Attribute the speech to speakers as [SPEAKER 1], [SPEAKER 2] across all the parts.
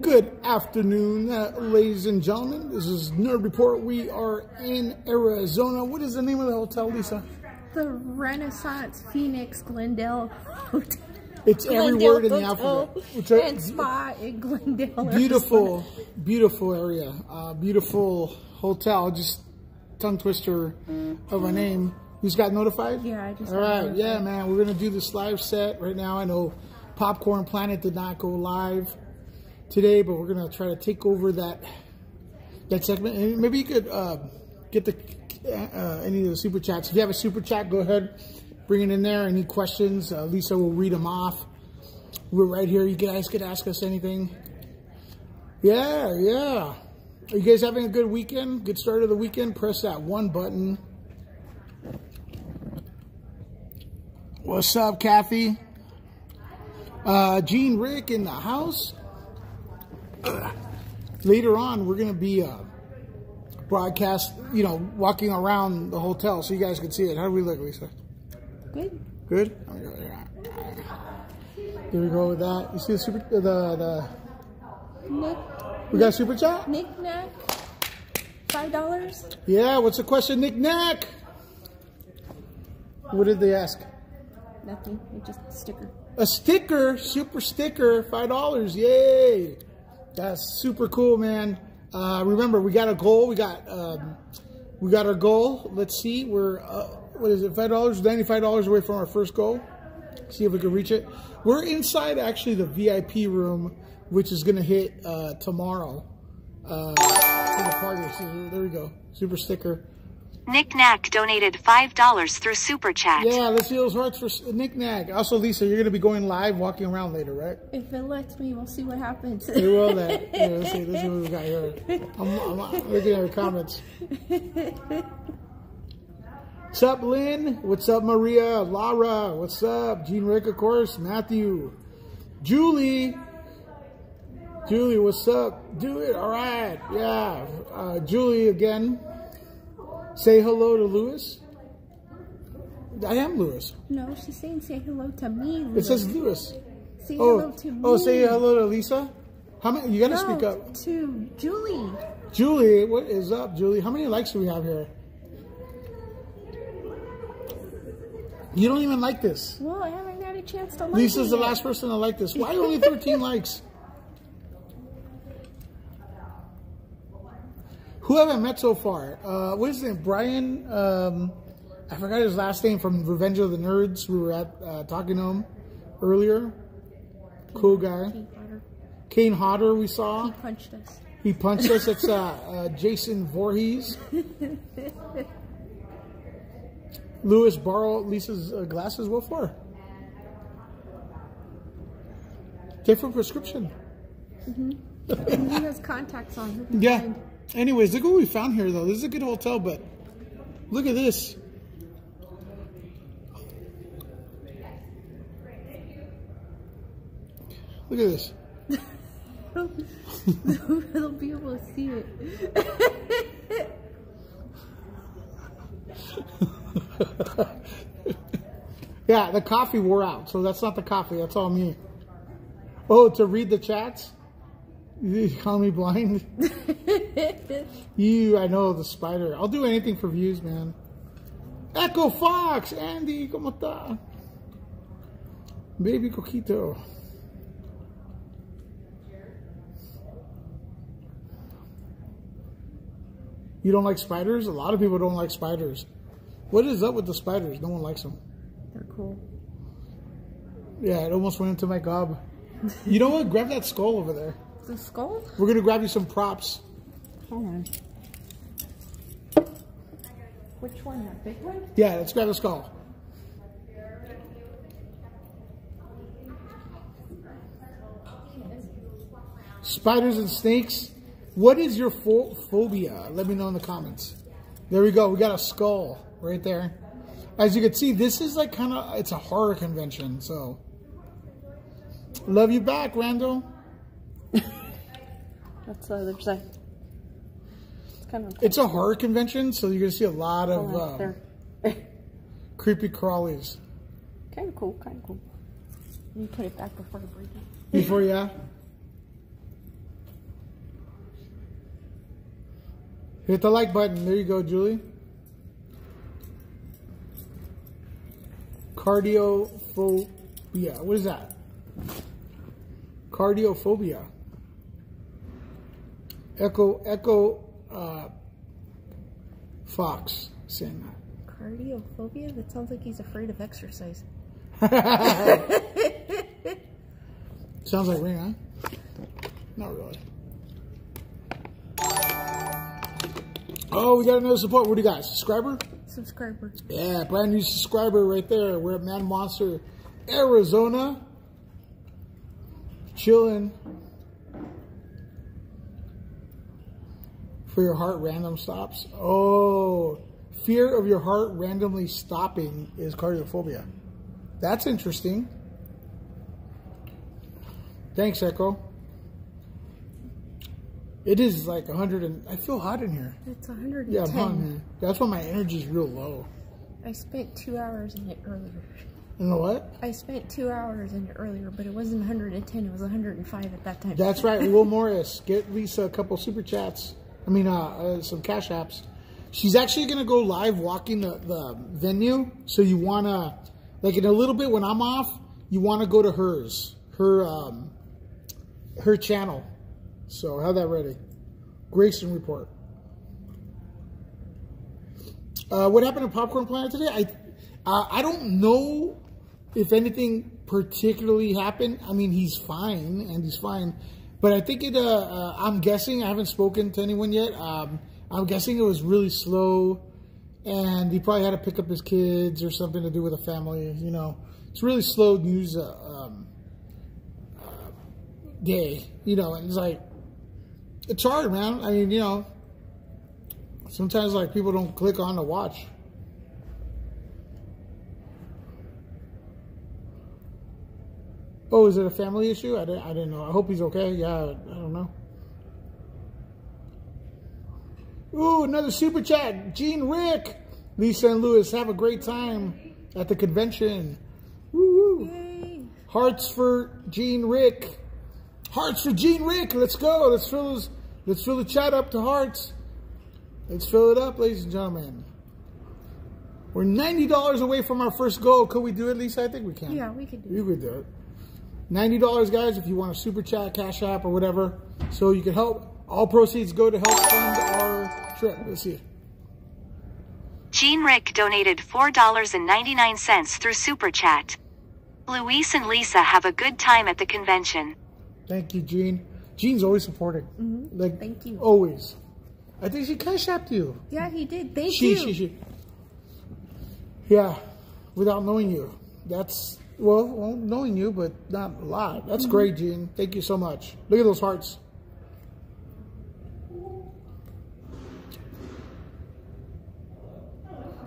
[SPEAKER 1] Good afternoon, uh, ladies and gentlemen. This is Nerd Report. We are in Arizona. What is the name of the hotel, Lisa?
[SPEAKER 2] The Renaissance Phoenix Glendale Hotel.
[SPEAKER 1] It's every
[SPEAKER 2] Glendale
[SPEAKER 1] word in the alphabet. It's a
[SPEAKER 2] and spa in Glendale.
[SPEAKER 1] beautiful, beautiful area. Uh, beautiful hotel. Just tongue twister of a name. You just got notified?
[SPEAKER 2] Yeah, I just
[SPEAKER 1] All right,
[SPEAKER 2] notified.
[SPEAKER 1] yeah, man. We're gonna do this live set right now. I know Popcorn Planet did not go live today, but we're gonna try to take over that that segment. And maybe you could uh, get the uh, any of the super chats. If you have a super chat, go ahead, bring it in there. Any questions? Uh, Lisa will read them off. We're right here. You guys could ask us anything. Yeah, yeah. Are you guys having a good weekend? Good start of the weekend? Press that one button. What's up, Kathy? Uh, Gene Rick in the house. Later on, we're going to be uh, broadcast, you know, walking around the hotel so you guys can see it. How do we look, Lisa?
[SPEAKER 2] Good.
[SPEAKER 1] Good? Here we go with that. You see the super, the, the,
[SPEAKER 2] Nick,
[SPEAKER 1] we got a super chat?
[SPEAKER 2] Nick Knack. Five dollars.
[SPEAKER 1] Yeah, what's the question, Nick Knack? What did they ask?
[SPEAKER 2] Nothing. Just a sticker.
[SPEAKER 1] A sticker, super sticker, five dollars. Yay! That's super cool, man. Uh, remember, we got a goal. We got um, we got our goal. Let's see, we're uh, what is it? Five dollars, ninety-five dollars away from our first goal. See if we can reach it. We're inside actually the VIP room, which is to hit uh, tomorrow. Uh, the party. So there we go. Super sticker.
[SPEAKER 3] Nick Knack donated $5 through Super Chat.
[SPEAKER 1] Yeah, let's see those hearts for Nick Knack. Also, Lisa, you're going to be going live, walking around later, right?
[SPEAKER 2] If it lets me, we'll see what happens.
[SPEAKER 1] We will that. Yeah, let's see. Let's see what we got here. I'm, I'm looking at your comments. What's up, Lynn? What's up, Maria? Lara? What's up? Gene Rick, of course. Matthew. Julie. Julie, what's up? Do it. All right. Yeah. Uh, Julie again. Say hello to Lewis. I am Lewis.
[SPEAKER 2] no, she's saying say hello to me.
[SPEAKER 1] It says Lewis.
[SPEAKER 2] say
[SPEAKER 1] Oh,
[SPEAKER 2] hello to me.
[SPEAKER 1] oh, say hello to Lisa. How many? You got to
[SPEAKER 2] no,
[SPEAKER 1] speak up.
[SPEAKER 2] to Julie.
[SPEAKER 1] Julie, what is up, Julie? How many likes do we have here? You don't even like this.
[SPEAKER 2] Well, I haven't had a chance to like
[SPEAKER 1] Lisa's
[SPEAKER 2] it
[SPEAKER 1] the last person to like this. Why only 13 likes? Who haven't met so far? Uh, what is his name? Brian. Um, I forgot his last name from Revenge of the Nerds. We were at uh, talking to him earlier. Cool guy.
[SPEAKER 2] King Potter.
[SPEAKER 1] Kane Hodder, we saw.
[SPEAKER 2] He punched us.
[SPEAKER 1] He punched us. It's uh, uh, Jason Voorhees. Lewis borrow Lisa's uh, glasses. What for? Different prescription. Mm -hmm.
[SPEAKER 2] he has contacts on.
[SPEAKER 1] Yeah.
[SPEAKER 2] fine.
[SPEAKER 1] Anyways, look what we found here, though. This is a good hotel, but look at this. Look at this.
[SPEAKER 2] They'll be able to see it.
[SPEAKER 1] Yeah, the coffee wore out, so that's not the coffee. That's all me. Oh, to read the chats? You call me blind? you, I know, the spider. I'll do anything for views, man. Echo Fox! Andy, ¿cómo está? Baby Coquito. You don't like spiders? A lot of people don't like spiders. What is up with the spiders? No one likes them.
[SPEAKER 2] They're cool.
[SPEAKER 1] Yeah, it almost went into my gob. You know what? Grab that skull over there.
[SPEAKER 2] The skull?
[SPEAKER 1] We're gonna grab you some props.
[SPEAKER 2] Hold on. Which one? That big one?
[SPEAKER 1] Yeah, let's grab a skull. Spiders and snakes. What is your pho- phobia? Let me know in the comments. There we go. We got a skull right there. As you can see, this is like kind of, it's a horror convention, so. Love you back, Randall.
[SPEAKER 2] That's the other side kind of. Cool.
[SPEAKER 1] It's a horror convention, so you're gonna see a lot of oh,
[SPEAKER 2] um,
[SPEAKER 1] creepy crawlies.
[SPEAKER 2] Kind of cool. Kind of cool. You put it back before the break.
[SPEAKER 1] Before yeah. Hit the like button. There you go, Julie. Cardiophobia. What is that? Cardiophobia. Echo, echo, uh, Fox saying that.
[SPEAKER 2] Cardiophobia? That sounds like he's afraid of exercise.
[SPEAKER 1] Sounds like rain, huh? Not really. Oh, we got another support. What do you got? Subscriber?
[SPEAKER 2] Subscriber.
[SPEAKER 1] Yeah, brand new subscriber right there. We're at Mad Monster, Arizona. Chilling. For your heart random stops. Oh, fear of your heart randomly stopping is cardiophobia. That's interesting. Thanks, Echo. It is like 100 and I feel hot in here.
[SPEAKER 2] It's 110.
[SPEAKER 1] Yeah, I'm in. That's why my energy's real low.
[SPEAKER 2] I spent two hours in it earlier.
[SPEAKER 1] You know what?
[SPEAKER 2] I spent two hours in it earlier, but it wasn't 110. It was 105 at that time.
[SPEAKER 1] That's right. Will Morris, get Lisa a couple super chats. I mean, uh, uh, some cash apps. She's actually going to go live walking the, the venue. So you want to, like in a little bit when I'm off, you want to go to hers, her, um, her channel. So have that ready. Grayson report. Uh, what happened to Popcorn Planet today? I uh, I don't know if anything particularly happened. I mean, he's fine and he's fine, but I think it. Uh, uh, I'm guessing. I haven't spoken to anyone yet. Um, I'm guessing it was really slow, and he probably had to pick up his kids or something to do with a family. You know, it's really slow news uh, um, uh, day. You know, and it's like it's hard, man. I mean, you know, sometimes like people don't click on to watch. Oh, is it a family issue? I didn't, I didn't know. I hope he's okay. Yeah, I don't know. Ooh, another super chat. Gene Rick. Lisa and Lewis, have a great time at the convention. Woo!
[SPEAKER 2] Yay.
[SPEAKER 1] Hearts for Gene Rick. Hearts for Gene Rick. Let's go. Let's fill this, let's fill the chat up to hearts. Let's fill it up, ladies and gentlemen. We're ninety dollars away from our first goal. Could we do it, Lisa? I think we can.
[SPEAKER 2] Yeah, we could do it.
[SPEAKER 1] You could do it. Ninety dollars, guys, if you want a super chat, cash app, or whatever, so you can help. All proceeds go to help fund our trip. Let's see.
[SPEAKER 3] Gene Rick donated $4.99 through Super Chat. Luis and Lisa have a good time at the convention.
[SPEAKER 1] Thank you, Gene. Gene's always supporting. Like
[SPEAKER 2] Mm-hmm. Thank you.
[SPEAKER 1] Always. I think she cash apped you.
[SPEAKER 2] Yeah, he did. Thank
[SPEAKER 1] She,
[SPEAKER 2] you.
[SPEAKER 1] she, she. Yeah, without knowing you. That's well, well, knowing you, but not a lot. That's great, Gene. Thank you so much. Look at those hearts.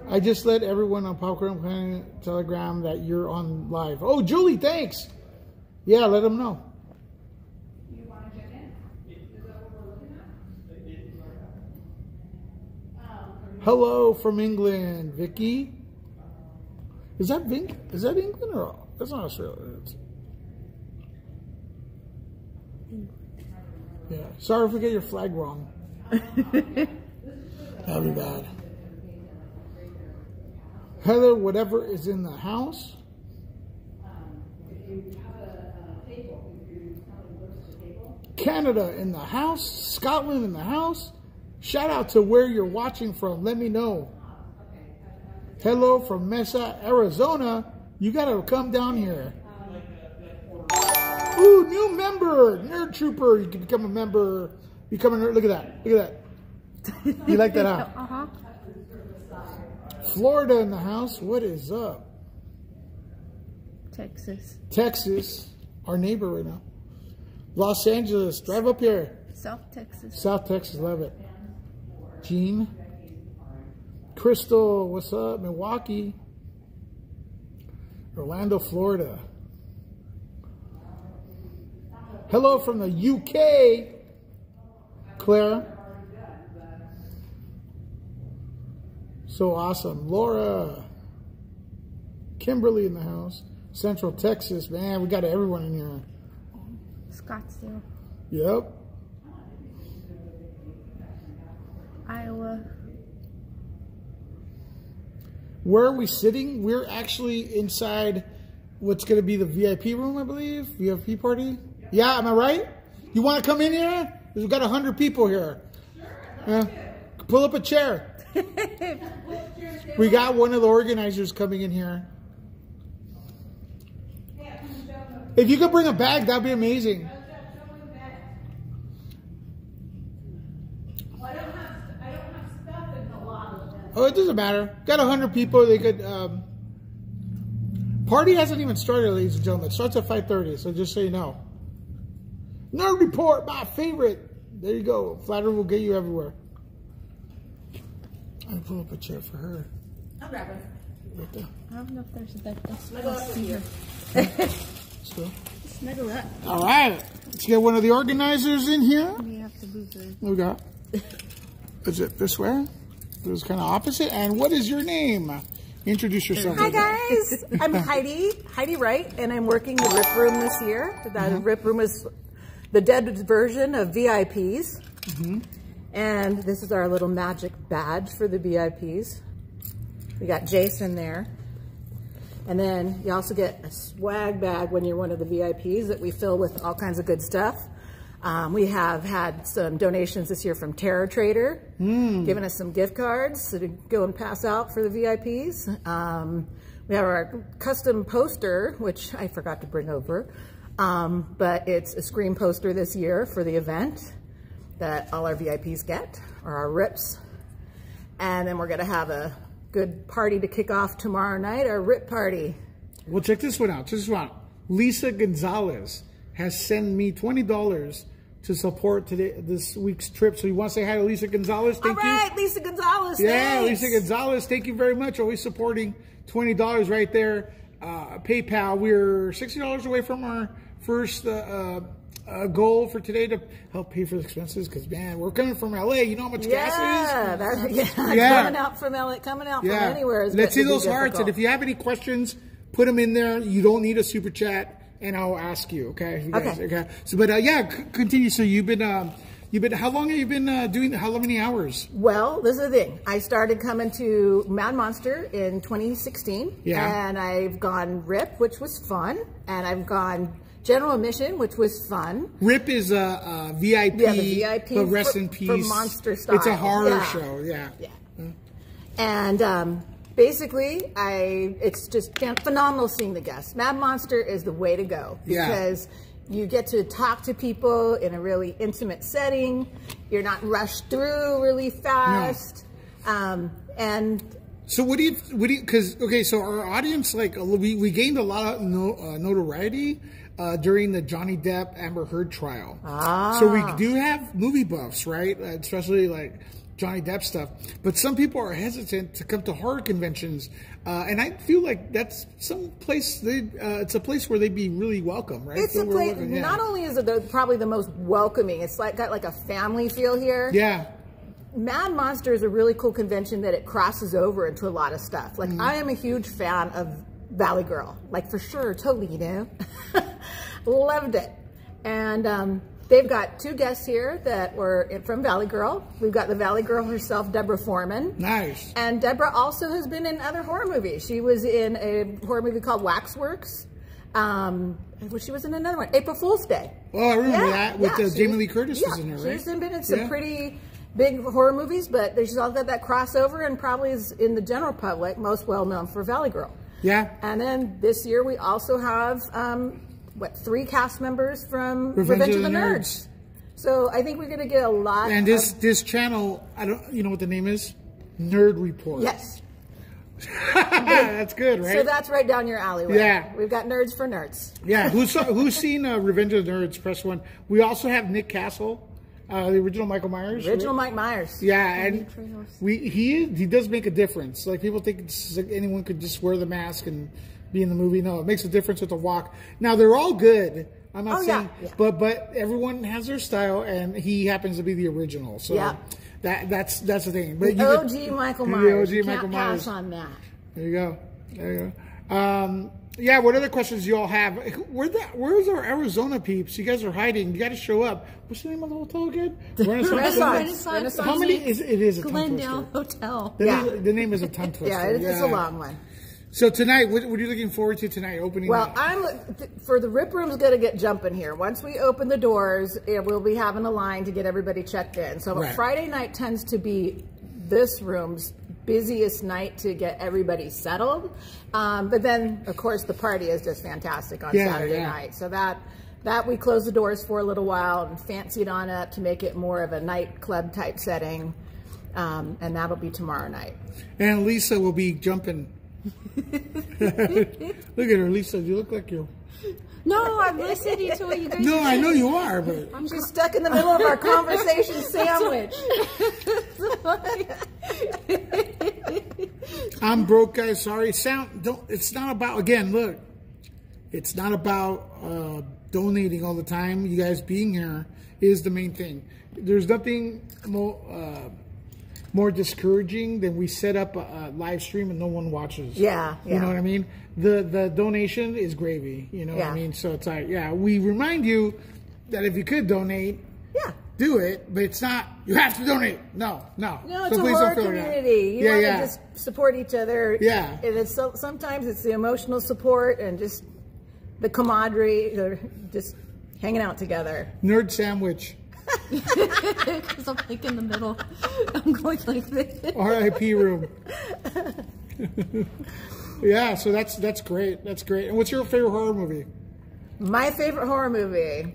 [SPEAKER 1] I just let everyone on Popcorn Planet Telegram that you're on live. Oh, Julie, thanks. Yeah, let them know. Hello from England, Vicky. Is that Vink? Is that England or that's not Australia? It's- yeah. Sorry if we get your flag wrong. That'd be bad. Heather, whatever is in the house. Canada in the house. Scotland in the house. Shout out to where you're watching from. Let me know. Hello from Mesa, Arizona. You gotta come down here. Ooh, new member, Nerd Trooper. You can become a member. Become a nerd. Look at that. Look at that. You like that, huh?
[SPEAKER 2] Uh huh.
[SPEAKER 1] Florida in the house. What is up?
[SPEAKER 2] Texas,
[SPEAKER 1] Texas, our neighbor right now. Los Angeles. Drive up here.
[SPEAKER 2] South Texas.
[SPEAKER 1] South Texas. Love it. Gene. Crystal. What's up? Milwaukee. Orlando, Florida. Hello from the UK. Claire. So awesome. Laura. Kimberly in the house. Central Texas. Man, we got everyone in here.
[SPEAKER 2] Scottsdale.
[SPEAKER 1] Yep.
[SPEAKER 2] Iowa.
[SPEAKER 1] Where are we sitting? We're actually inside what's going to be the VIP room, I believe. VIP party. Yeah, am I right? You want to come in here? We've got a hundred people here. Yeah. Pull up a chair. we got one of the organizers coming in here. If you could bring a bag, that'd be amazing. Oh, it doesn't matter. Got a hundred people. They could. Um, party hasn't even started, ladies and gentlemen. It starts at five thirty. So just so you know. Nerd report, my favorite. There you go. Flatter will get you everywhere. I'll pull up a chair for her.
[SPEAKER 4] I'll grab her.
[SPEAKER 1] Right there.
[SPEAKER 2] I don't know if there's a bed. Let's
[SPEAKER 4] I'll go
[SPEAKER 2] let's
[SPEAKER 4] over
[SPEAKER 2] see
[SPEAKER 4] here.
[SPEAKER 2] her.
[SPEAKER 1] Let's go.
[SPEAKER 2] Snuggle up.
[SPEAKER 1] All right. Let's get one of the organizers in here.
[SPEAKER 2] We have to move her.
[SPEAKER 1] What we got? Is it this way? It was kind of opposite. And what is your name? Introduce yourself.
[SPEAKER 4] Hi guys, I'm Heidi, Heidi Wright, and I'm working the RIP room this year. The mm-hmm. RIP room is the dead version of VIPs. Mm-hmm. And this is our little magic badge for the VIPs. We got Jason there. And then you also get a swag bag when you're one of the VIPs that we fill with all kinds of good stuff. Um, we have had some donations this year from Terror Trader, giving us some gift cards to go and pass out for the VIPs. Um, we have our custom poster, which I forgot to bring over, um, but it's a screen poster this year for the event that all our VIPs get, or our RIPs. And then we're gonna have a good party to kick off tomorrow night, our RIP party.
[SPEAKER 1] Well, check this one out. Check this one out. Lisa Gonzalez has sent me twenty dollars to support today this week's trip. So you want to say hi to Lisa Gonzalez? Thank
[SPEAKER 4] All
[SPEAKER 1] you.
[SPEAKER 4] right, Lisa Gonzalez.
[SPEAKER 1] Yeah,
[SPEAKER 4] thanks.
[SPEAKER 1] Lisa Gonzalez, thank you very much. Always supporting twenty dollars right there. Uh, PayPal. We're sixty dollars away from our first uh, uh, uh, goal for today to help pay for the expenses. Because man, we're coming from LA. You know how much
[SPEAKER 4] Yeah,
[SPEAKER 1] gas
[SPEAKER 4] that, yeah,
[SPEAKER 1] Yeah.
[SPEAKER 4] coming out from LA, coming out
[SPEAKER 1] is.
[SPEAKER 4] from anywhere is
[SPEAKER 1] Let's see those hearts. And if you have any questions, put them in there. You don't need a super chat, and I'll ask you. Okay. You guys,
[SPEAKER 4] Okay.
[SPEAKER 1] So, but uh, yeah, c- continue. So you've been. Um, You've been. How long have you been uh, doing? How many hours?
[SPEAKER 4] Well, this is the thing. I started coming to Mad Monster in 2016.
[SPEAKER 1] Yeah.
[SPEAKER 4] And I've gone RIP, which was fun. And I've gone General Admission, which was fun.
[SPEAKER 1] Rip is a, a VIP,
[SPEAKER 4] Yeah, the VIP
[SPEAKER 1] but rest
[SPEAKER 4] for-
[SPEAKER 1] in
[SPEAKER 4] for
[SPEAKER 1] peace.
[SPEAKER 4] monster
[SPEAKER 1] It's a horror
[SPEAKER 4] Yeah.
[SPEAKER 1] show. Yeah.
[SPEAKER 4] Yeah. And um, basically, I it's just phenomenal seeing the guests. Mad Monster is the way to go
[SPEAKER 1] Yeah.
[SPEAKER 4] because you get to talk to people in a really intimate setting. You're not rushed through really fast. Um, and
[SPEAKER 1] So what do you? What do you? Because okay, so our audience like we we gained a lot of no, uh, notoriety. Uh, during the Johnny Depp Amber Heard trial,
[SPEAKER 4] Ah.
[SPEAKER 1] so we do have movie buffs, right? Uh, especially like Johnny Depp stuff. But some people are hesitant to come to horror conventions, uh, and I feel like that's some place they. Uh, it's a place where they'd be really welcome, right?
[SPEAKER 4] it's
[SPEAKER 1] Feel
[SPEAKER 4] a place.
[SPEAKER 1] welcome, yeah.
[SPEAKER 4] Not only is it the, probably the most welcoming, it's like got like a family feel here.
[SPEAKER 1] Yeah,
[SPEAKER 4] Mad Monster is a really cool convention that it crosses over into a lot of stuff. Like I am a huge fan of Valley Girl, like for sure, Toledo. Loved it. And um, they've got two guests here that were from Valley Girl. We've got the Valley Girl herself, Deborah Foreman.
[SPEAKER 1] nice.
[SPEAKER 4] And Deborah also has been in other horror movies. She was in a horror movie called Waxworks. Um, well, she was in another one, April Fool's Day.
[SPEAKER 1] Oh, I remember that with uh,
[SPEAKER 4] she
[SPEAKER 1] Jamie Lee Curtis
[SPEAKER 4] yeah,
[SPEAKER 1] was in there, right?
[SPEAKER 4] She's been in some
[SPEAKER 1] Yeah.
[SPEAKER 4] pretty big horror movies, but she's all got that crossover and probably is in the general public most well known for Valley Girl.
[SPEAKER 1] Yeah.
[SPEAKER 4] And then this year we also have um, what three cast members from
[SPEAKER 1] Revenge
[SPEAKER 4] Revenge,
[SPEAKER 1] of
[SPEAKER 4] of the,
[SPEAKER 1] the
[SPEAKER 4] Nerds.
[SPEAKER 1] Nerds.
[SPEAKER 4] So I think we're going to get a lot.
[SPEAKER 1] And this
[SPEAKER 4] of,
[SPEAKER 1] this channel, I don't, you know what the name is? Nerd Report.
[SPEAKER 4] yes.
[SPEAKER 1] that's good, right?
[SPEAKER 4] So that's right down your alleyway.
[SPEAKER 1] Yeah.
[SPEAKER 4] We've got nerds for nerds.
[SPEAKER 1] yeah. Who's who's seen uh, Revenge of the Nerds? Press one. We also have Nick Castle, uh, the original Michael Myers.
[SPEAKER 4] Original Mike Myers.
[SPEAKER 1] Yeah, and we he he does make a difference. Like people think it's like anyone could just wear the mask and be in the movie. No, it makes a difference with the walk. Now they're all good. I'm not
[SPEAKER 4] Oh,
[SPEAKER 1] saying,
[SPEAKER 4] yeah.
[SPEAKER 1] but but everyone has their style, and he happens to be the original. So
[SPEAKER 4] Yeah.
[SPEAKER 1] that that's that's the thing. But
[SPEAKER 4] The
[SPEAKER 1] you could-
[SPEAKER 4] OG Michael
[SPEAKER 1] the
[SPEAKER 4] Myers.
[SPEAKER 1] OG
[SPEAKER 4] you
[SPEAKER 1] Michael Myers.
[SPEAKER 4] on that.
[SPEAKER 1] There you go. There you go. Um, yeah, what other questions you all have? Where the, where's our Arizona peeps? You guys are hiding. You got to show up. What's the name of the hotel again? Renaissance.
[SPEAKER 4] Renaissance. Renaissance.
[SPEAKER 1] How many is it? Is a
[SPEAKER 2] Glendale. Hotel.
[SPEAKER 1] The,
[SPEAKER 4] Yeah.
[SPEAKER 1] name, the name is a tongue twister.
[SPEAKER 4] Yeah, it's, it's a long one.
[SPEAKER 1] So tonight, what, what are you looking forward to tonight? Opening.
[SPEAKER 4] Well,
[SPEAKER 1] night?
[SPEAKER 4] I'm for the rip room's going to get jumping here. Once we open the doors, it, we'll be having a line to get everybody checked in. So
[SPEAKER 1] Right.
[SPEAKER 4] Friday night tends to be this room's busiest night to get everybody settled. Um, but then, of course, the party is just fantastic on
[SPEAKER 1] Yeah,
[SPEAKER 4] Saturday
[SPEAKER 1] yeah.
[SPEAKER 4] night. So that that we close the doors for a little while and fancied on up to make it more of a nightclub type setting. Um, and that'll be tomorrow night.
[SPEAKER 1] and Lisa will be jumping. look at her, Lisa. You look like you.
[SPEAKER 2] No, I'm listening to what you guys
[SPEAKER 1] No, I know you are, but
[SPEAKER 4] I'm just stuck in the middle of our conversation sandwich.
[SPEAKER 1] I'm broke, guys. Sorry. Sound. Don't. It's not about. Again, look. It's not about uh, donating all the time. You guys being here is the main thing. There's nothing more uh, more discouraging than we set up a, a live stream and no one watches.
[SPEAKER 4] Yeah,
[SPEAKER 1] You know what I mean? The the donation is gravy. You know what I mean? So it's like, yeah, we remind you that if you could donate,
[SPEAKER 4] Yeah.
[SPEAKER 1] do it, but it's not. You have to donate. No, no.
[SPEAKER 4] No, it's
[SPEAKER 1] So
[SPEAKER 4] a
[SPEAKER 1] please
[SPEAKER 4] horror
[SPEAKER 1] don't feel like
[SPEAKER 4] community. You
[SPEAKER 1] yeah,
[SPEAKER 4] want
[SPEAKER 1] yeah.
[SPEAKER 4] to just support each other.
[SPEAKER 1] Yeah.
[SPEAKER 4] And it's so, sometimes it's the emotional support and just the camaraderie, or just hanging out together.
[SPEAKER 1] Nerd sandwich.
[SPEAKER 2] because I'm like in the middle. I'm going like this.
[SPEAKER 1] RIP room. yeah, so that's that's great. That's great. And what's your favorite horror movie?
[SPEAKER 4] My favorite horror movie.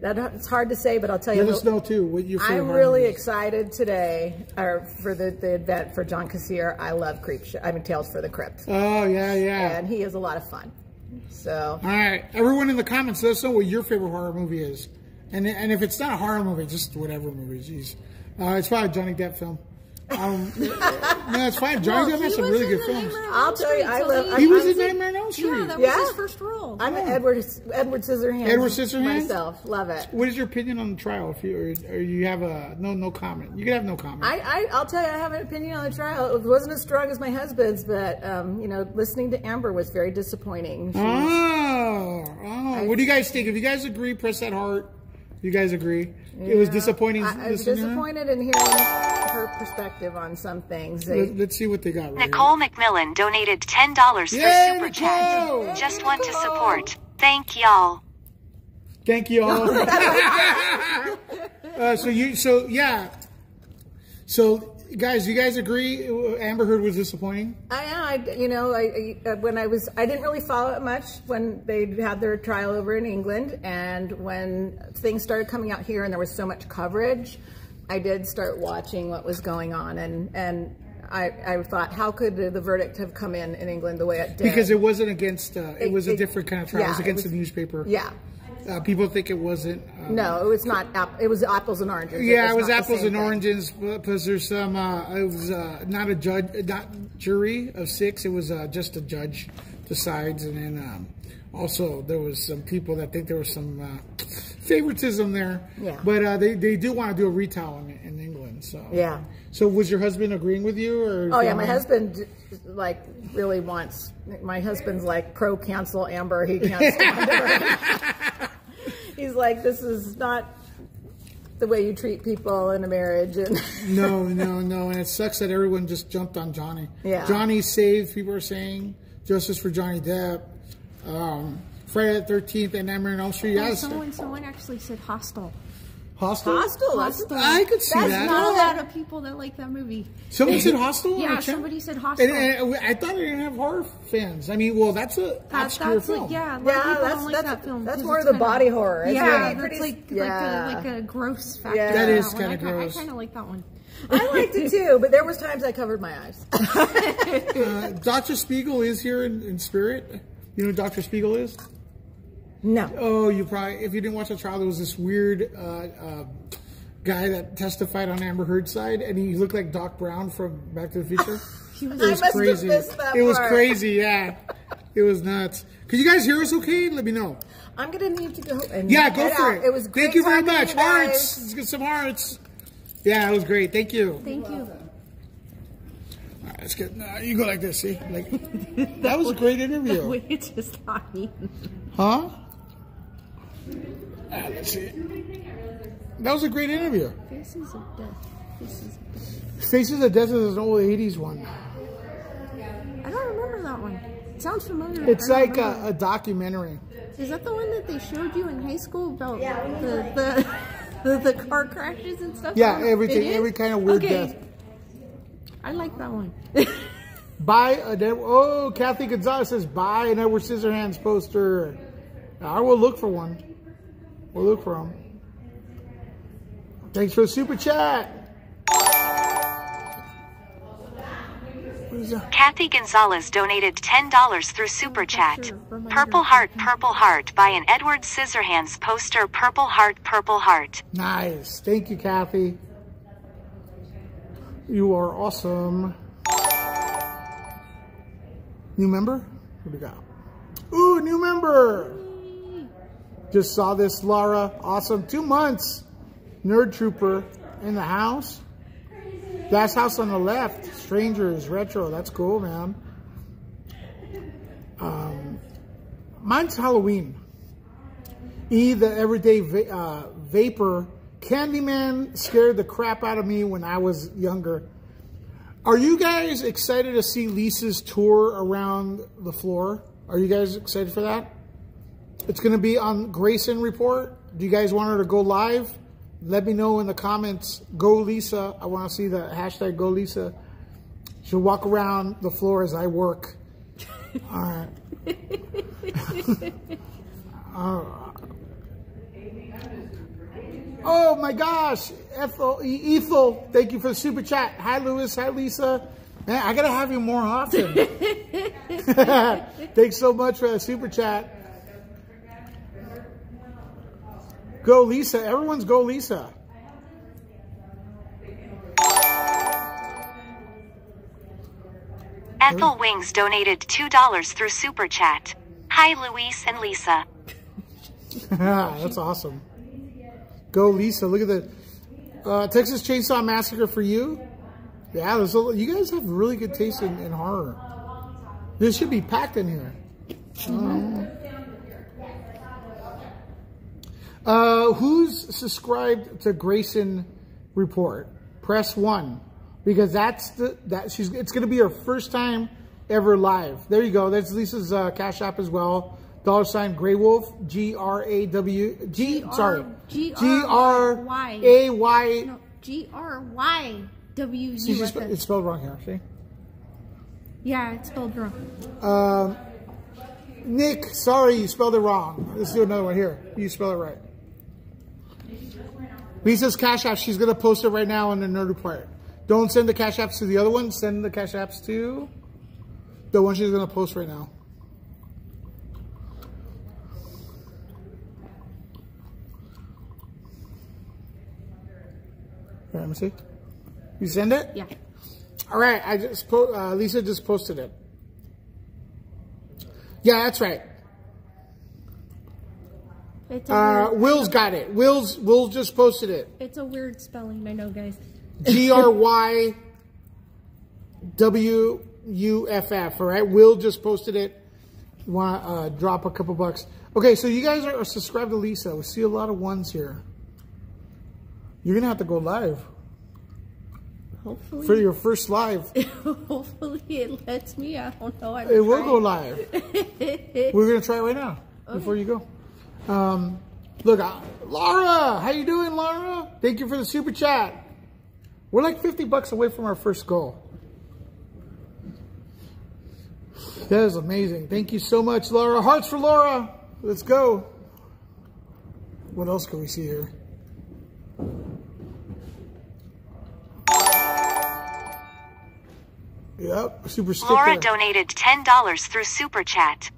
[SPEAKER 4] That it's hard to say, but I'll tell you.
[SPEAKER 1] Let us know too. What your favorite
[SPEAKER 4] I'm really
[SPEAKER 1] movie is.
[SPEAKER 4] excited today, or for the, the event for John Kassir. I love Creep Show. I mean, Tales for the Crypt,
[SPEAKER 1] Oh yeah, yeah.
[SPEAKER 4] and he is a lot of fun. So
[SPEAKER 1] All right, everyone in the comments, let us know what your favorite horror movie is, and and if it's not a horror movie, just whatever movie. Jeez, uh, it's probably a Johnny Depp film. Um, no, it's fine. Johnny Depp has some really good films.
[SPEAKER 4] I'll tell you, I love-
[SPEAKER 1] He was
[SPEAKER 4] I'm-
[SPEAKER 1] in Nightmare on Elm Street.
[SPEAKER 2] Yeah, that was
[SPEAKER 4] Yeah.
[SPEAKER 2] his first role.
[SPEAKER 4] I'm an Edward Edward Scissorhands.
[SPEAKER 1] Edward Scissorhands?
[SPEAKER 4] myself. Love it.
[SPEAKER 1] What is your opinion on the trial? If you or, or you have a no no comment, you can have no comment.
[SPEAKER 4] I, I, I'll tell you, I have an opinion on the trial. It wasn't as strong as my husband's, but um, you know, listening to Amber was very disappointing. She-
[SPEAKER 1] Oh, oh. what do you guys think? If you guys agree, press that heart. You guys agree? It was disappointing.
[SPEAKER 4] I, I was
[SPEAKER 1] listening to her?
[SPEAKER 4] disappointed in hearing her perspective on some things. They,
[SPEAKER 1] Let, us see what they got. Right
[SPEAKER 3] Nicole McMillan donated $10 for
[SPEAKER 1] Yay,
[SPEAKER 3] Super
[SPEAKER 1] Nicole!
[SPEAKER 3] Chat. Just want to support. Thank y'all.
[SPEAKER 1] Thank you all. uh, so you, so yeah. So guys, you guys agree? Amber Heard was disappointing.
[SPEAKER 4] I, I, you know, I, I, when I was, I didn't really follow it much when they had their trial over in England, and when things started coming out here, and there was so much coverage, I did start watching what was going on, and and I, I thought, how could the verdict have come in in England the way it did?
[SPEAKER 1] Because it wasn't against. Uh, it,
[SPEAKER 4] It-
[SPEAKER 1] was a
[SPEAKER 4] it-
[SPEAKER 1] different kind of trial. it was
[SPEAKER 4] yeah, it
[SPEAKER 1] against
[SPEAKER 4] was-
[SPEAKER 1] the newspaper.
[SPEAKER 4] yeah,
[SPEAKER 1] Uh, people think it wasn't. Uh,
[SPEAKER 4] no, it was not. app- It was apples and oranges.
[SPEAKER 1] Yeah, it was
[SPEAKER 4] not the
[SPEAKER 1] apples and
[SPEAKER 4] thing.
[SPEAKER 1] oranges because there's some. Uh, it was uh, not a judge, not jury of six. It was uh, just a judge decides, and then um, also there was some people that think there was some uh, favoritism there.
[SPEAKER 4] Yeah.
[SPEAKER 1] But uh, they they do want to do a retrial in, in England. So
[SPEAKER 4] Yeah.
[SPEAKER 1] So was your husband agreeing with you, or?
[SPEAKER 4] Oh yeah, my husband like really wants. My husband's like pro cancel Amber. He can't stand her. He's like, this is not the way you treat people in a marriage, and
[SPEAKER 1] No, no, no, and it sucks that everyone just jumped on Johnny.
[SPEAKER 4] Yeah.
[SPEAKER 1] Johnny saved. People are saying justice for Johnny Depp. Um, Friday the Thirteenth and Nightmare on Elm Street.
[SPEAKER 2] Oh, someone, someone actually said hostile.
[SPEAKER 1] Hostel.
[SPEAKER 4] Hostel. That's,
[SPEAKER 2] Hostile.
[SPEAKER 1] I could see
[SPEAKER 4] That's
[SPEAKER 1] that.
[SPEAKER 2] Not a lot of people that like that movie.
[SPEAKER 1] Someone said Hostel.
[SPEAKER 2] Yeah,
[SPEAKER 1] the
[SPEAKER 2] somebody said Hostel.
[SPEAKER 1] And, and I thought they didn't have horror fans. I mean, well, that's a
[SPEAKER 2] That,
[SPEAKER 1] obscure
[SPEAKER 2] that's
[SPEAKER 1] film.
[SPEAKER 2] like, yeah, a lot
[SPEAKER 4] Yeah,
[SPEAKER 2] of people
[SPEAKER 4] that's-
[SPEAKER 2] don't like
[SPEAKER 4] that's-
[SPEAKER 2] that film.
[SPEAKER 4] that's
[SPEAKER 2] 'cause
[SPEAKER 4] more
[SPEAKER 2] of
[SPEAKER 4] the
[SPEAKER 2] kinda-
[SPEAKER 4] body horror. It's
[SPEAKER 2] Yeah,
[SPEAKER 4] really
[SPEAKER 2] that's
[SPEAKER 4] pretty-
[SPEAKER 2] like,
[SPEAKER 4] yeah.
[SPEAKER 2] like, a, like a gross factor.
[SPEAKER 4] Yeah.
[SPEAKER 2] to
[SPEAKER 4] That
[SPEAKER 1] is
[SPEAKER 2] one.
[SPEAKER 1] kinda
[SPEAKER 2] I
[SPEAKER 1] gross.
[SPEAKER 2] I kind of like that one.
[SPEAKER 4] I liked it too, but there was times I covered my eyes.
[SPEAKER 1] Uh, Dr. Spiegel is here in, in spirit. You know who Dr. Spiegel is?
[SPEAKER 4] No.
[SPEAKER 1] Oh, you probably, if you didn't watch the trial, there was this weird uh, uh, guy that testified on Amber Heard's side, and he looked like Doc Brown from Back to the Future.
[SPEAKER 2] He was,
[SPEAKER 1] It
[SPEAKER 4] I
[SPEAKER 1] was
[SPEAKER 4] must
[SPEAKER 1] crazy.
[SPEAKER 4] missed that
[SPEAKER 1] it was crazy, yeah. It was nuts. Could you guys hear us okay? Let me know.
[SPEAKER 4] I'm gonna need to go. And
[SPEAKER 1] Yeah, go for
[SPEAKER 4] out.
[SPEAKER 1] it.
[SPEAKER 4] It was great
[SPEAKER 1] Thank you very much.
[SPEAKER 4] you guys.
[SPEAKER 1] Hearts. Let's get some hearts. Yeah, it was great. Thank you.
[SPEAKER 2] thank you.
[SPEAKER 1] right, let's get. Nah, you go like this. See, like that was a great interview,
[SPEAKER 2] Wait, it's just talking.
[SPEAKER 1] huh? Ah, let's see. That was a great interview.
[SPEAKER 2] Faces of death. Faces of death.
[SPEAKER 1] Faces of Death is an old '80s one.
[SPEAKER 2] I don't remember that one. It sounds familiar.
[SPEAKER 1] It's like a, a documentary.
[SPEAKER 2] Is that the one that they showed you in high school about the, the, the the car crashes and stuff?
[SPEAKER 1] Yeah, everything- every kind of weird
[SPEAKER 2] okay.
[SPEAKER 1] death.
[SPEAKER 2] I like that one.
[SPEAKER 1] Buy a oh Kathy Gonzalez says buy an Edward Scissorhands poster. I will look for one. We'll look for them. Thanks for the super chat. What is that?
[SPEAKER 3] Kathy Gonzalez donated $10 through Super Chat. Purple Heart, Purple Heart by an Edward Scissorhands poster. Purple Heart, Purple Heart.
[SPEAKER 1] Nice. Thank you, Kathy. You are awesome. New member? What do we got? Ooh, new member. Just saw this, Lara. Awesome. Two months. Nerd Trooper in the house. That's house on the left. Strangers, retro. That's cool, man. Um, mine's Halloween. E, the everyday va- uh, vapor. Candyman scared the crap out of me when I was younger. Are you guys excited to see Lisa's tour around the floor? Are you guys excited for that? It's going to be on Grayson Report. Do you guys want her to go live? Let me know in the comments. Go Lisa. I want to see the hashtag Go Lisa. She'll walk around the floor as I work. All right. Uh, oh my gosh, Ethel, Ethel, thank you for the super chat. Hi, Lewis. Hi, Lisa. Man, I gotta have you more often. Thanks so much for the super chat. Go, Lisa. Everyone's go, Lisa.
[SPEAKER 3] Ethel Wings donated $2 through Super Chat. Hi, Luis and Lisa.
[SPEAKER 1] That's awesome. Go, Lisa. Look at the uh, Texas Chainsaw Massacre for you. Yeah, there's a, you guys have really good taste in, in horror. This should be packed in here. Uh, who's subscribed to Grayson Report? Press one because that's the that she's. It's going to be her first time ever live. There you go. That's Lisa's uh, cash app as well. Dollar sign Gray Wolf G R A W G. Sorry,
[SPEAKER 2] G
[SPEAKER 1] R
[SPEAKER 2] Y.
[SPEAKER 1] A Y.
[SPEAKER 2] No, G R Y W
[SPEAKER 1] See,
[SPEAKER 2] U
[SPEAKER 1] she
[SPEAKER 2] S
[SPEAKER 1] spe-
[SPEAKER 2] S.
[SPEAKER 1] It's spelled wrong here. See.
[SPEAKER 2] Yeah, it's spelled wrong.
[SPEAKER 1] Um, Nick, sorry, you spelled it wrong. Let's do another one here. You spell it right. Lisa's Cash App, she's going to post it right now on the Nerd Report. Don't send the Cash Apps to the other one. Send the Cash Apps to the one she's going to post right now. Here, let me see. You send it?
[SPEAKER 2] Yeah.
[SPEAKER 1] All right, I just po- uh, Lisa just posted it. Yeah, that's right.
[SPEAKER 2] It's
[SPEAKER 1] Uh, Will's got it. Will's Will just posted it.
[SPEAKER 2] it's a weird spelling, I know, guys.
[SPEAKER 1] G R Y W U F F. All right, Will just posted it. Want to uh, drop a couple bucks? Okay, so you guys are, subscribed to Lisa. We see a lot of ones here. You're gonna have to go live
[SPEAKER 2] Hopefully,
[SPEAKER 1] for your first live.
[SPEAKER 2] hopefully it lets me. I don't know. I'm
[SPEAKER 1] It will go live. We're gonna try it right now before you go. Um, look, uh, Laura, how you doing, Laura? Thank you for the super chat. We're like fifty bucks away from our first goal. That is amazing. Thank you so much, Laura. Hearts for Laura. Let's go. What else can we see here? Yep, super sticker.
[SPEAKER 3] Laura donated $10 through Super Chat.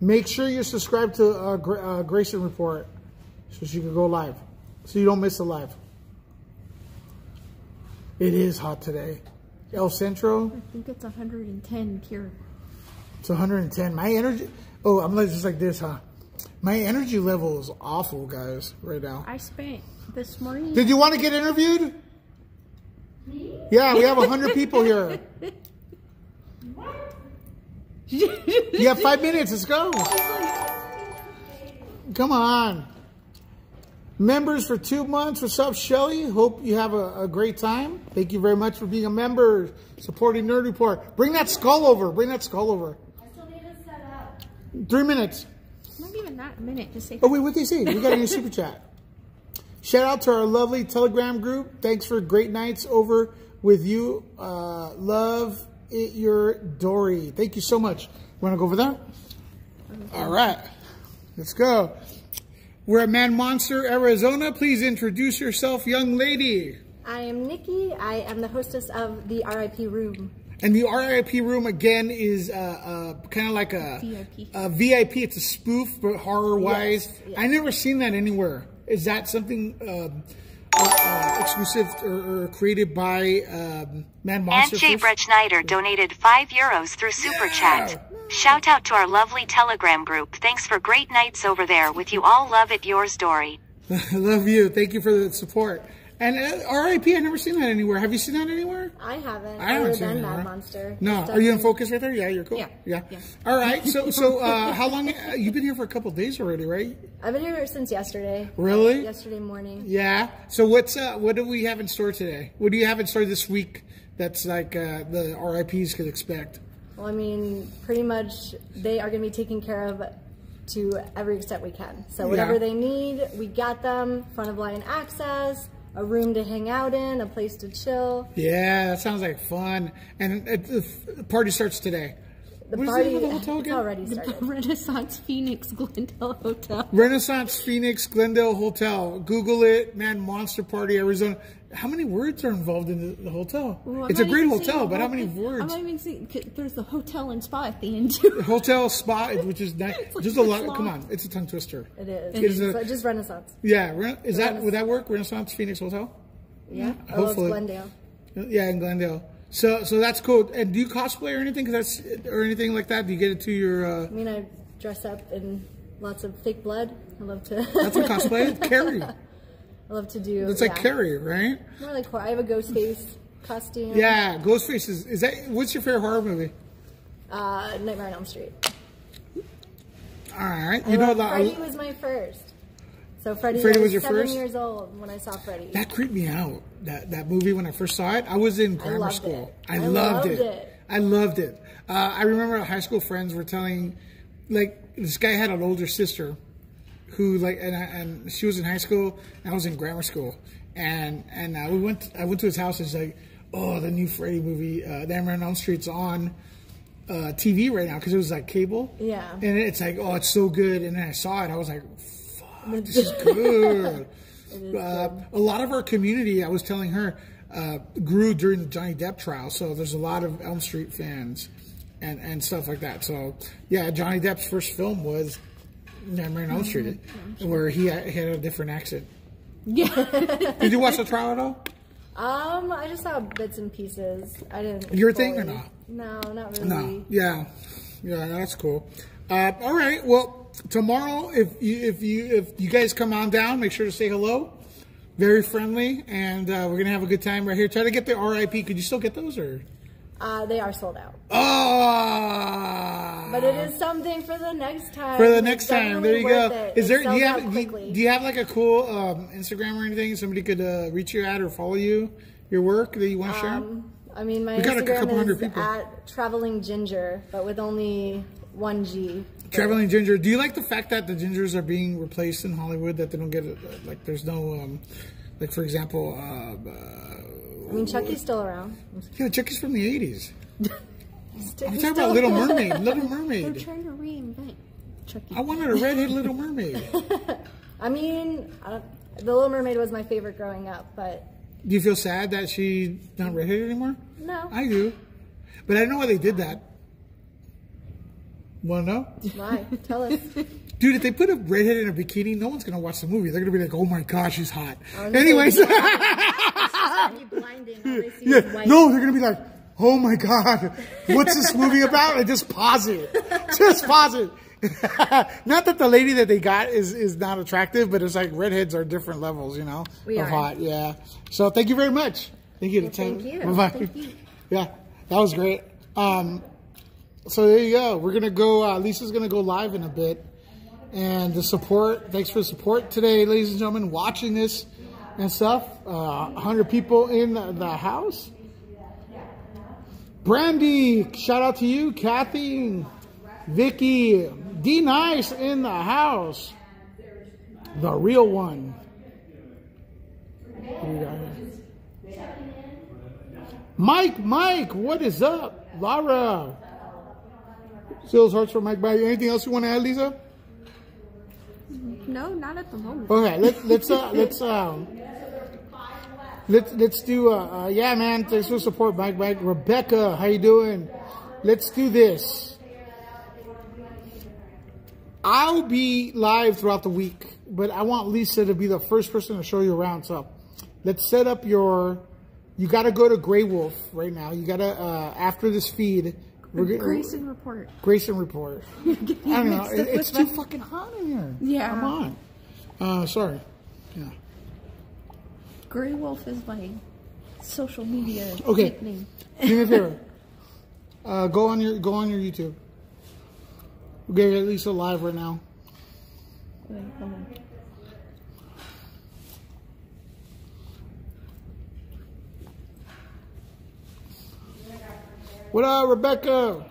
[SPEAKER 1] Make sure you're subscribed to uh, Gra- uh, Grayson Report so she can go live, so you don't miss a live. It is hot today. El Centro,
[SPEAKER 2] I think it's 110 here.
[SPEAKER 1] it's 110. My energy. Oh, I'm like just like this, huh? My energy level is awful, guys, right now.
[SPEAKER 2] I spent this morning.
[SPEAKER 1] Did you want to get interviewed? Me? Yeah, we have 100 people here. You have five minutes. Let's go. Come on. Members for two months. What's up, Shelly? Hope you have a, a great time. Thank you very much for being a member, supporting Nerd Report. Bring that skull over. Bring that skull over. Three minutes.
[SPEAKER 2] Not even that minute. Just say.
[SPEAKER 1] Oh, wait, what they say? We got a new super chat. Shout out to our lovely Telegram group. Thanks for great nights over with you. Uh, love your Dory. Thank you so much. Want to go over there? All right. Let's go. We're at Mad Monster, Arizona. Please introduce yourself, young lady.
[SPEAKER 5] I am Nikki. I am the hostess of the RIP Room.
[SPEAKER 1] And the RIP room again is uh, uh, kind of like a
[SPEAKER 2] VIP.
[SPEAKER 1] A VIP. It's a spoof, but horror wise.
[SPEAKER 5] Yes, yes.
[SPEAKER 1] I never seen that anywhere. Is that something uh, uh, exclusive or, or created by um,
[SPEAKER 3] Mad
[SPEAKER 1] Monster?
[SPEAKER 3] Jay
[SPEAKER 1] first?
[SPEAKER 3] Brett Schneider donated 5 euros through Super Chat. Shout out to our lovely Telegram group. Thanks for great nights over there with you all. Love it, yours, Dory.
[SPEAKER 1] Love you. Thank you for the support. And uh, RIP, I've never seen that anywhere. Have you seen that anywhere?
[SPEAKER 5] I haven't.
[SPEAKER 1] I haven't seen
[SPEAKER 5] than
[SPEAKER 1] it,
[SPEAKER 5] Mad
[SPEAKER 1] right?
[SPEAKER 5] Monster.
[SPEAKER 1] No. Are you in focus right there? Yeah, you're cool.
[SPEAKER 2] Yeah.
[SPEAKER 1] Yeah.
[SPEAKER 2] Yeah.
[SPEAKER 1] All right. So, so uh, how long? Uh, you've been here for a couple days already, right?
[SPEAKER 5] I've been here since yesterday.
[SPEAKER 1] Really?
[SPEAKER 5] Yesterday morning.
[SPEAKER 1] Yeah. So what's uh what do we have in store today? What do you have in store this week that's like uh the RIPs could expect?
[SPEAKER 5] Well, I mean, pretty much they are going to be taken care of to every extent we can. So whatever
[SPEAKER 1] Yeah.
[SPEAKER 5] they need, we got them. Front of line access, a room to hang out in, a place to chill.
[SPEAKER 1] Yeah, that sounds like fun. And it, the party starts today.
[SPEAKER 5] The
[SPEAKER 1] What is the
[SPEAKER 5] party
[SPEAKER 1] name of the hotel
[SPEAKER 5] it's
[SPEAKER 1] again?
[SPEAKER 5] already started.
[SPEAKER 2] Renaissance Phoenix Glendale Hotel.
[SPEAKER 1] Renaissance Phoenix Glendale Hotel. Google it, man. Monster Party Arizona. How many words are involved in the, the hotel?
[SPEAKER 2] Well,
[SPEAKER 1] it's a great hotel, but how many words?
[SPEAKER 2] I'm not even seeing. 'cause There's the hotel and spa at the end too.
[SPEAKER 1] Hotel spa, which is nice.
[SPEAKER 2] like
[SPEAKER 1] just a lot.
[SPEAKER 2] long.
[SPEAKER 1] Come on, it's a tongue twister.
[SPEAKER 5] It is.
[SPEAKER 1] Is it-
[SPEAKER 5] So just Renaissance.
[SPEAKER 1] Yeah, Ren- is that would that work? Renaissance Phoenix Hotel.
[SPEAKER 5] Yeah. Oh,
[SPEAKER 1] Hopefully.
[SPEAKER 5] Glendale.
[SPEAKER 1] Yeah, in Glendale. So, so that's cool. And do you cosplay or anything? 'Cause that's or anything like that? Do you get it to your? Uh,
[SPEAKER 5] I mean, I dress up in lots of fake blood. I love to.
[SPEAKER 1] that's a cosplay. Carrie.
[SPEAKER 5] I love to do.
[SPEAKER 1] It's like. Carrie, right?
[SPEAKER 5] More like horror. I have a ghost face costume.
[SPEAKER 1] Yeah, Ghostface is. Is that? What's your favorite horror movie?
[SPEAKER 5] Uh, Nightmare on Elm Street.
[SPEAKER 1] All right,
[SPEAKER 5] I
[SPEAKER 1] you know that.
[SPEAKER 5] Freddy was my first. So Freddy,
[SPEAKER 1] Freddy was
[SPEAKER 5] was
[SPEAKER 1] your
[SPEAKER 5] seven
[SPEAKER 1] first?
[SPEAKER 5] years old when I saw Freddy.
[SPEAKER 1] That creeped me out. That that movie when I first saw it, I was in grammar
[SPEAKER 5] loved
[SPEAKER 1] school. I,
[SPEAKER 5] I
[SPEAKER 1] loved,
[SPEAKER 5] loved
[SPEAKER 1] it.
[SPEAKER 5] it.
[SPEAKER 1] I loved it. Uh, I remember high school friends were telling, like this guy had an older sister, who like and I, and she was in high school and I was in grammar school, and and uh, we went. I went to his house and he's like, oh, the new Freddy movie, uh, Nightmare on Elm Street's on. Uh, TV right now because it was like cable.
[SPEAKER 5] Yeah.
[SPEAKER 1] And it's like, oh, it's so good. And then I saw it. I was like, fuck, this is good. uh, a lot of our community, I was telling her, uh, grew during the Johnny Depp trial. So there's a lot of Elm Street fans and, and stuff like that. So yeah, Johnny Depp's first film was Nightmare on Elm Street, where he had, he had a different accent.
[SPEAKER 2] Yeah.
[SPEAKER 1] Did you watch the trial at all?
[SPEAKER 5] Um, I just saw bits and pieces. I didn't.
[SPEAKER 1] Your thing or not?
[SPEAKER 5] No, not really.
[SPEAKER 1] No. Yeah. Yeah, that's cool. Uh, all right. Well, tomorrow, if you if you if you guys come on down, make sure to say hello. Very friendly, and uh, we're gonna have a good time right here. Try to get the RIP. Could you still get those or?
[SPEAKER 5] Uh, they are sold out.
[SPEAKER 1] Oh.
[SPEAKER 5] But it is something for the next time.
[SPEAKER 1] for the next time. There you go.
[SPEAKER 5] it.
[SPEAKER 1] Is there? Do you have? Do you,
[SPEAKER 5] quickly.
[SPEAKER 1] do you have like a cool um, Instagram or anything? Somebody could uh, reach you at or follow you, your work that you want to share.
[SPEAKER 5] Um, I mean, my
[SPEAKER 1] We got a
[SPEAKER 5] Instagram
[SPEAKER 1] couple hundred
[SPEAKER 5] is
[SPEAKER 1] people.
[SPEAKER 5] at traveling ginger, but with only one G.
[SPEAKER 1] Traveling ginger. Do you like the fact that the gingers are being replaced in Hollywood? That they don't get? Like, there's no, um, like for example, uh, uh,
[SPEAKER 5] I mean, Chucky's still around.
[SPEAKER 1] yeah, Chucky's from the '80s. I'm talking about Little. Mermaid. Little Mermaid.
[SPEAKER 2] They're trying to reinvent Chucky.
[SPEAKER 1] I wanted a redhead Little Mermaid.
[SPEAKER 5] I mean, I The Little Mermaid was my favorite growing up, but
[SPEAKER 1] Do you feel sad that she's not redheaded anymore?
[SPEAKER 5] no.
[SPEAKER 1] I do, but I don't know why they did that. Want to know?
[SPEAKER 5] Why? Tell us.
[SPEAKER 1] Dude, if they put a redhead in a bikini, no one's gonna watch the movie. They're gonna be like, "Oh my gosh, she's hot." Anyways,
[SPEAKER 5] blinding.
[SPEAKER 1] Yeah, no, they're gonna be like, "Oh my god, what's this movie about?" And just pause it, just pause it. not that the lady that they got is is not attractive, but it's like redheads are different levels, you know,
[SPEAKER 5] We
[SPEAKER 1] of
[SPEAKER 5] are.
[SPEAKER 1] hot. Yeah. So thank you very much. Thank you.
[SPEAKER 5] Well, thank you. Thank you.
[SPEAKER 1] Yeah, that was great. Um, so there you go. We're gonna go. Uh, Lisa's gonna go live in a bit, and the support. Thanks for the support today, ladies and gentlemen, watching this and stuff. Uh, 100 people in the, house. Brandy, shout out to you, Kathy, Vicky, D Nice in the house. The real one. Mike, Mike, what is up? Laura. Sales hearts for Mike. Bye. Anything else you want to add, Lisa?
[SPEAKER 2] No, not at the moment.
[SPEAKER 1] Okay, let's let's uh, let's um let's let's do uh, uh yeah man thanks for support Mike Mike. Rebecca how you doing? Let's do this. I'll be live throughout the week but I want Lisa to be the first person to show you around. So let's set up your you got to go to Grey Wolf right now. You got to uh after this feed we're get-
[SPEAKER 2] Grayson report.
[SPEAKER 1] Grayson report. I don't know. it, it's too fucking hot in here.
[SPEAKER 2] Yeah.
[SPEAKER 1] come on. Uh sorry. Yeah
[SPEAKER 2] Grey Wolf is my social media
[SPEAKER 1] Okay.
[SPEAKER 2] nickname.
[SPEAKER 1] Do me a favor. Uh, go on your go on your YouTube. We're getting at least live right now.
[SPEAKER 2] Wait.
[SPEAKER 1] What up, Rebecca?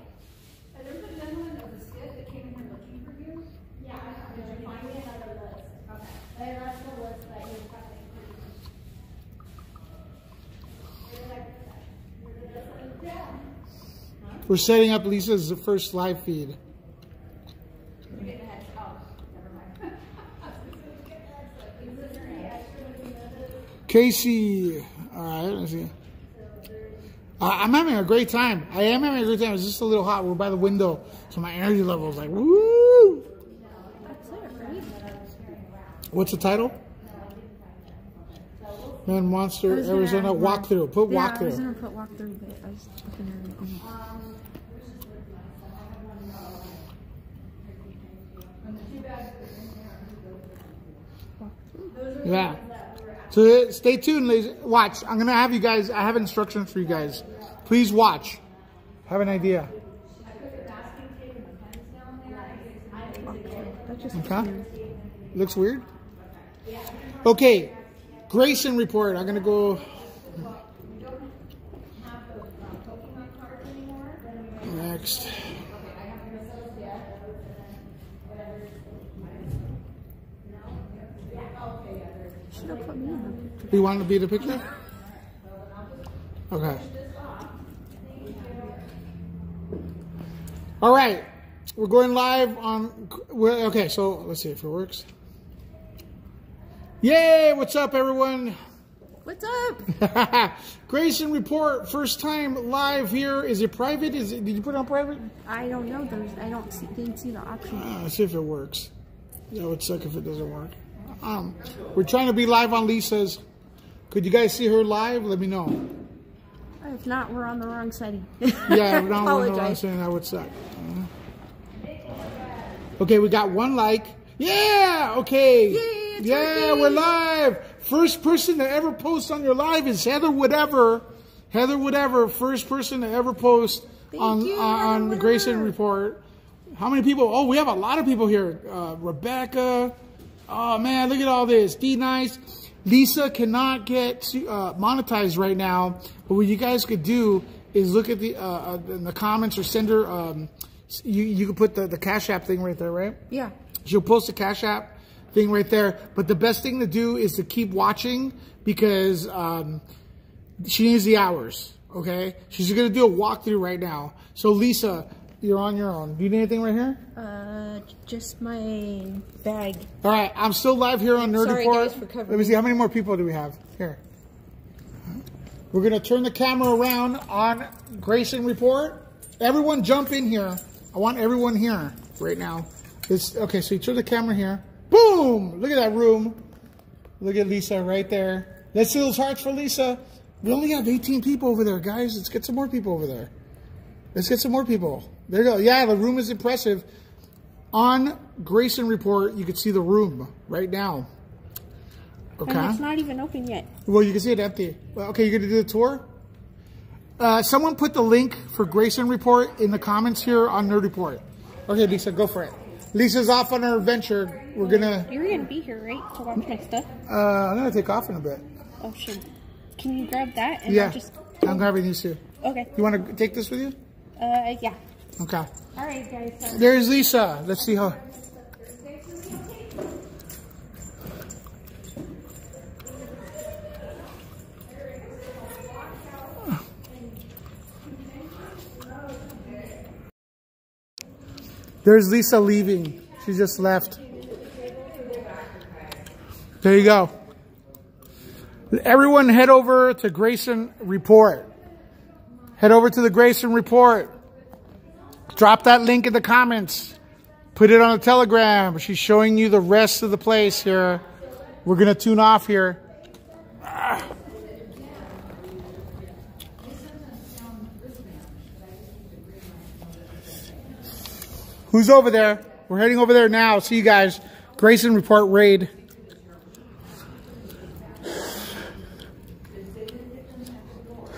[SPEAKER 1] We're setting up Lisa's first live feed. Casey, all right, let's see. Uh, I'm having a great time. I am having a great time. It's just a little hot. We're by the window, so my energy level is like woo.
[SPEAKER 2] That's it, right?
[SPEAKER 1] What's the title? Mad Monster
[SPEAKER 2] I
[SPEAKER 1] Arizona walkthrough. Put
[SPEAKER 2] Yeah, I was
[SPEAKER 1] walkthrough.
[SPEAKER 2] gonna put walkthrough, but I was looking at it.
[SPEAKER 1] Yeah. So uh, stay tuned, ladies. Watch. I'm gonna have you guys. I have instructions for you guys. Please watch. Have an idea.
[SPEAKER 2] That just
[SPEAKER 1] Okay. Looks weird. Okay. Grayson report. I'm gonna go. Next.
[SPEAKER 2] should me in the picture.
[SPEAKER 1] You want to be the picture? Okay. All right. We're going live on. Okay, so let's see if it works. Yay! What's up, everyone?
[SPEAKER 2] What's up?
[SPEAKER 1] Grayson report. First time live here. Is it private? Is it? Did you put it on private?
[SPEAKER 2] I don't know. There's. I don't see. Didn't see the option.
[SPEAKER 1] Uh, let's see if it works. That would suck if it doesn't work. Um, we're trying to be live on Lisa's. Could you guys see her live? Let me know.
[SPEAKER 2] If not, we're on the wrong side.
[SPEAKER 1] Yeah, we're not we're not
[SPEAKER 2] Apologize.
[SPEAKER 1] saying that would suck. Uh, Okay, we got one like. Yeah. Okay.
[SPEAKER 2] Yay, it's
[SPEAKER 1] yeah, we're live. First person to ever post on your live is Heather Whatever. Heather Whatever, first person to ever post
[SPEAKER 2] Thank
[SPEAKER 1] on
[SPEAKER 2] you,
[SPEAKER 1] on the Grayson Report. How many people? Oh, we have a lot of people here. Uh, Rebecca. Oh man, look at all this. D nice. Lisa cannot get uh, monetized right now, but what you guys could do is look at the uh, uh, in the comments or send her. Um, you you could put the the Cash App thing right there, right?
[SPEAKER 2] yeah.
[SPEAKER 1] She'll post a Cash App thing right there. But the best thing to do is to keep watching because um, she needs the hours. Okay, she's gonna do a walkthrough right now. So Lisa, you're on your own. Do you need anything right here?
[SPEAKER 2] Uh, just my bag.
[SPEAKER 1] All right, I'm still live here on Nerd
[SPEAKER 2] Sorry,
[SPEAKER 1] Report.
[SPEAKER 2] guys, for covering
[SPEAKER 1] Let me see how many more people do we have here. We're gonna turn the camera around on Grayson Report. Everyone, jump in here. I want everyone here right now. It's okay. So you turn the camera here. Boom! Look at that room. Look at Lisa right there. Let's see those hearts for Lisa. We only have 18 people over there, guys. Let's get some more people over there. Let's get some more people. There you go. Yeah, the room is impressive. On Grayson Report, you can see the room right now. Okay.
[SPEAKER 2] And it's not even open yet.
[SPEAKER 1] Well, you can see it empty. Well, okay, you're gonna do the tour. Uh, someone put the link for Grayson Report in the comments here on Nerd Report. Okay, Lisa, go for it. Lisa's off on her adventure. We're gonna.
[SPEAKER 2] You're gonna be here, right, to watch my stuff?
[SPEAKER 1] Uh, I'm gonna take off in a bit.
[SPEAKER 2] Oh shit. Can you grab that and
[SPEAKER 1] Yeah,
[SPEAKER 2] just
[SPEAKER 1] I'm grabbing these two.
[SPEAKER 2] Okay.
[SPEAKER 1] You want to take this with you?
[SPEAKER 2] Uh yeah.
[SPEAKER 1] Okay.
[SPEAKER 2] Alright guys, so
[SPEAKER 1] There's Lisa. Let's see how. There's Lisa leaving. She just left. There you go. Everyone head over to Grayson Report. Head over to the Grayson Report. Drop that link in the comments. Put it on a telegram. She's showing you the rest of the place here. We're going to tune off here. Who's over there? We're heading over there now. See you guys. Grayson Report Raid.